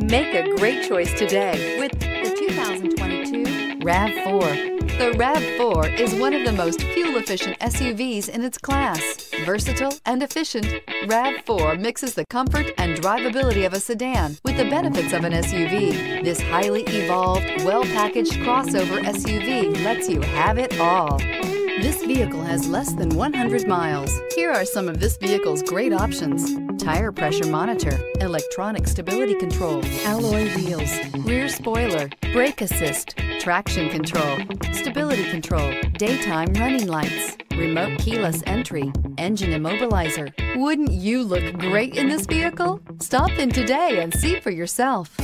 Make a great choice today with the 2022 RAV4. The RAV4 is one of the most fuel-efficient SUVs in its class. Versatile and efficient, RAV4 mixes the comfort and drivability of a sedan with the benefits of an SUV. This highly evolved, well-packaged crossover SUV lets you have it all. This vehicle has less than 100 miles. Here are some of this vehicle's great options. Tire pressure monitor, electronic stability control, alloy wheels, rear spoiler, brake assist, traction control, stability control, daytime running lights, remote keyless entry, engine immobilizer. Wouldn't you look great in this vehicle? Stop in today and see for yourself.